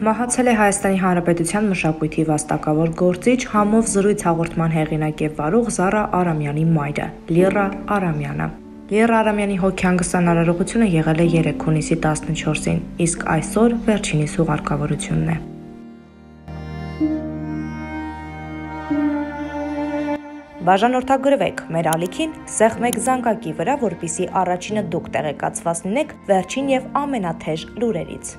Մահացել է Հայաստանի Հանրապետության մշակույթի վաստակավոր գործիչ համով զրույց հաղորդման հեղինակ եւ վարող Զարա Արամյանի մայրը՝ Լիռա Արամյանը։ Լիռա Արամյանի հոգեհանգստան արարողությունը եղել է 3 հունիսի 14-ին, իսկ այսօր վերջինիս հուղարկավորությունն է։ Բաժանորդագրվեք մեր ալիքին սեղմեք զանգակի վրա, որpիսի առաջինը դուք տեղեկացված լինեք վերջին եւ ամենաթեժ լուրերից։